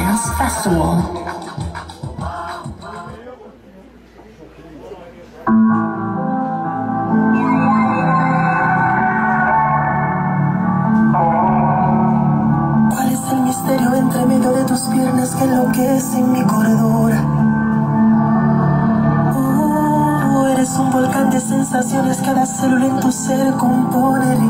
Dance Festival. ¿Cuál es el misterio entre medio de tus piernas que enloquece en mi corredor? Oh, eres un volcán de sensaciones, cada célula en tu ser compone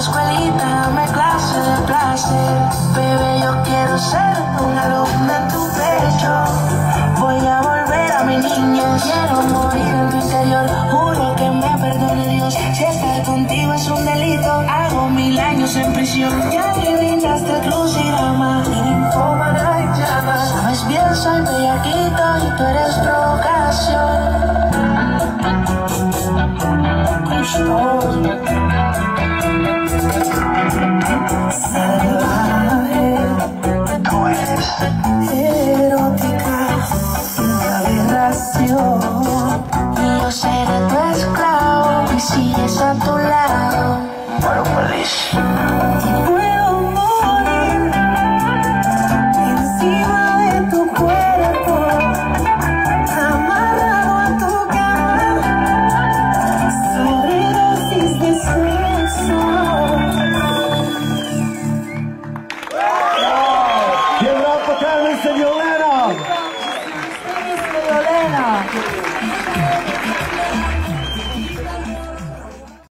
escuelita dame clase de placer. Bebé, yo quiero ser una alumna en tu pecho. Voy a volver a mi niña. Quiero morir en tu interior. Juro que me perdone Dios. Si estar contigo es un delito, hago mil años en prisión. Ya te brindaste el crucigrama. Ninfómana y llamas. Sabes bien, soy bellaquita y tú eres provocación. Erótica y aberración. Y yo seré tu esclavo y sigues a tu lado. Bueno, feliz.